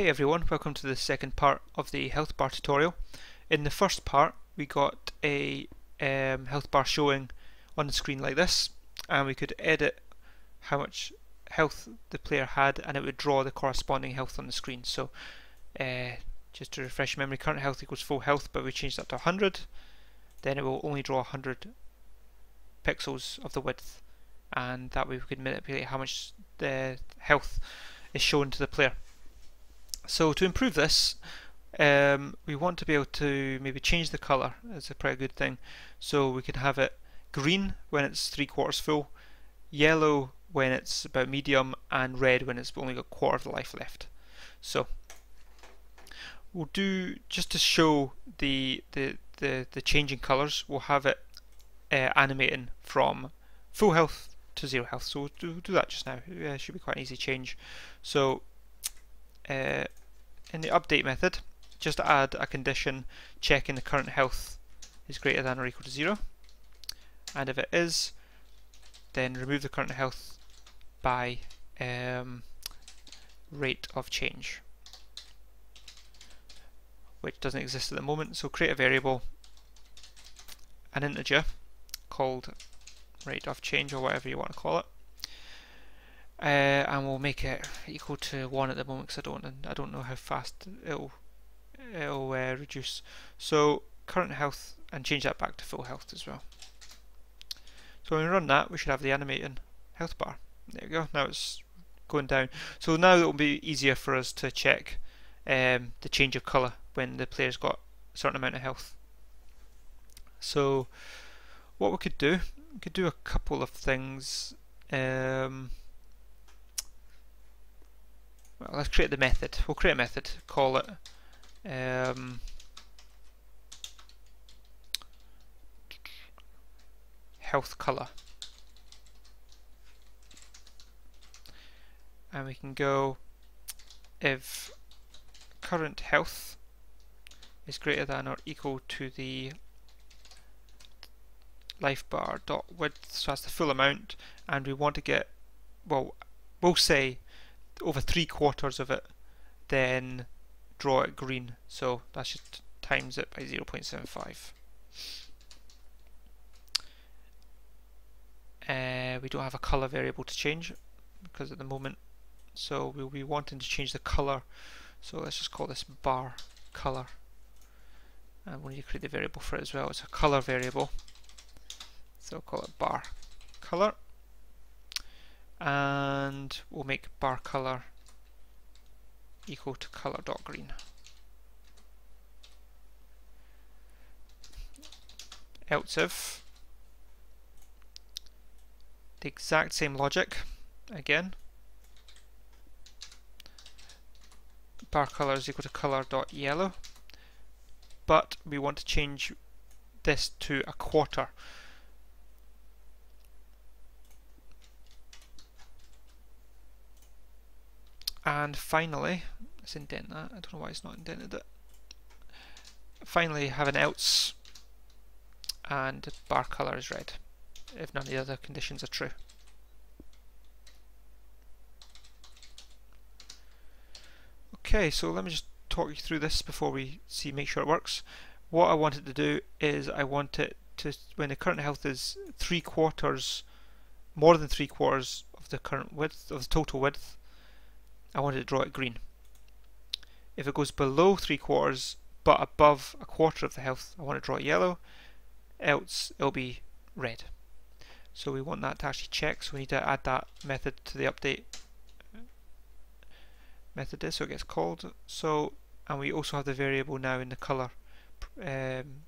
Hey everyone, welcome to the second part of the health bar tutorial. In the first part we got a um, health bar showing on the screen like this and we could edit how much health the player had and it would draw the corresponding health on the screen. So uh, just to refresh memory, current health equals full health but we change that to 100 then it will only draw 100 pixels of the width and that way we could manipulate how much the health is shown to the player. So to improve this, um, we want to be able to maybe change the colour. It's a pretty good thing. So we can have it green when it's three quarters full, yellow when it's about medium, and red when it's only got a quarter of the life left. So we'll do just to show the the the, the changing colours. We'll have it uh, animating from full health to zero health. So we'll do, do that just now. Yeah, it should be quite an easy change. So uh, in the update method, just add a condition checking the current health is greater than or equal to zero. And if it is, then remove the current health by um, rate of change, which doesn't exist at the moment. So create a variable, an integer called rate of change or whatever you want to call it. Uh, and we'll make it equal to one at the moment because I don't I don't know how fast it'll it'll uh, reduce. So current health and change that back to full health as well. So when we run that, we should have the animating health bar. There we go. Now it's going down. So now it will be easier for us to check um, the change of colour when the player's got a certain amount of health. So what we could do, we could do a couple of things. Um, well, let's create the method. We'll create a method, call it um, health color. And we can go if current health is greater than or equal to the life bar dot width, so that's the full amount, and we want to get, well, we'll say over three quarters of it, then draw it green. So that's just times it by 0.75. Uh, we don't have a color variable to change because at the moment so we'll be wanting to change the color so let's just call this bar color and we need to create the variable for it as well. It's a color variable. So we'll call it bar color and we'll make bar color equal to color dot green. Else if the exact same logic again bar color is equal to color dot yellow but we want to change this to a quarter And finally, let's indent that. I don't know why it's not indented it. Finally, have an else, and bar color is red if none of the other conditions are true. Okay, so let me just talk you through this before we see make sure it works. What I wanted to do is I want it to when the current health is three quarters, more than three quarters of the current width of the total width, I wanted to draw it green. If it goes below three quarters but above a quarter of the health, I want to draw it yellow, else it'll be red. So we want that to actually check, so we need to add that method to the update method is, so it gets called. So, and we also have the variable now in the color um,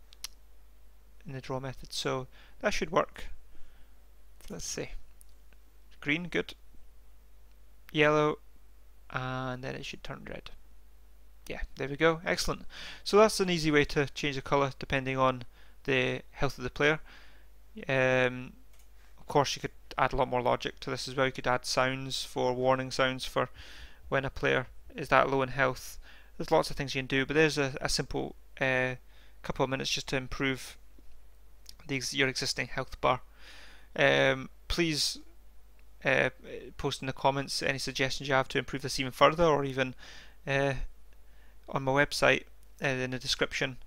in the draw method, so that should work. Let's see. Green, good. Yellow, and then it should turn red. Yeah, there we go, excellent. So that's an easy way to change the colour depending on the health of the player. Um, of course you could add a lot more logic to this as well, you could add sounds for warning sounds for when a player is that low in health. There's lots of things you can do, but there's a, a simple uh, couple of minutes just to improve the, your existing health bar. Um, please uh, post in the comments any suggestions you have to improve this even further or even uh, on my website uh, in the description.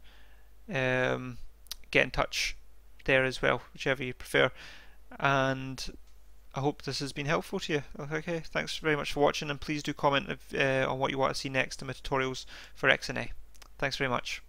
Um, get in touch there as well, whichever you prefer. And I hope this has been helpful to you. Okay, thanks very much for watching, and please do comment if, uh, on what you want to see next in my tutorials for XNA. Thanks very much.